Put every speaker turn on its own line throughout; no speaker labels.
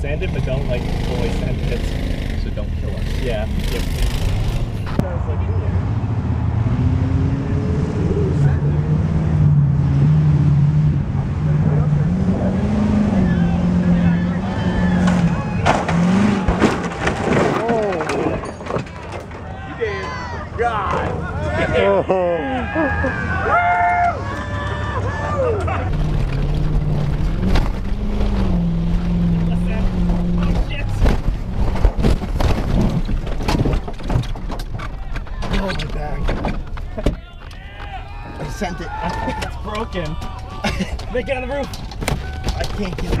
send it, but don't like fully send it.
So don't kill us.
Yeah.
Oh, my back. I sent it.
I think it's broken. Make it on the roof.
I can't get it.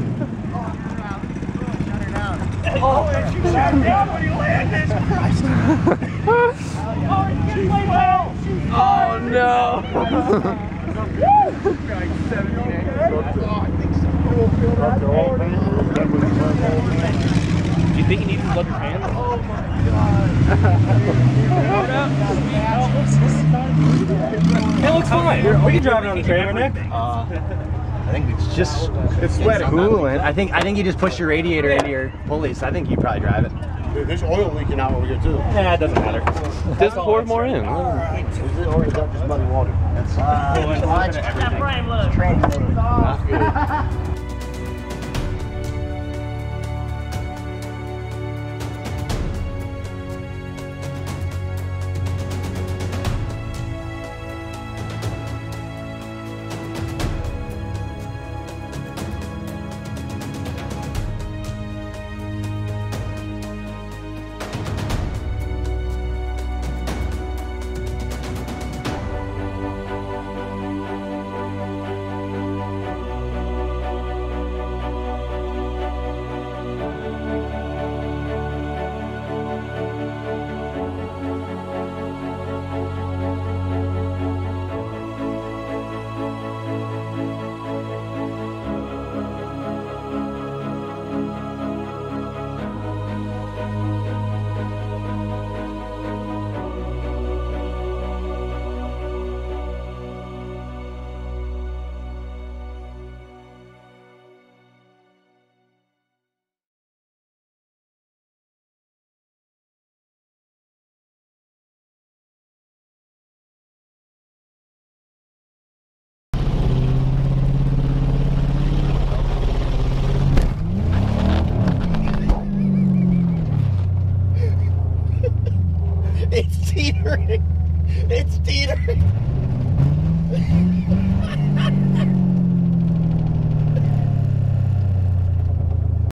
Oh, and you shot down when you landed. oh, you did play well.
Oh no!
Do you think you need to plug your hands? Oh my god. It looks fine. We can drive it on the trailer, Nick.
I think it's just
It's sweating.
coolant. I think I think you just push your radiator into your pulleys. I think you probably drive it.
Dude, there's oil leaking out over here too.
Nah, it doesn't matter.
Just pour more in.
Is it or is that just muddy water? That's It's teetering. It's teetering.